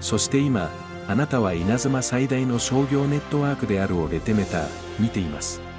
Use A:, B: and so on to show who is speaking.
A: そして今、あなたは稲妻最大の商業ネットワークであるをレテメタ、見ています。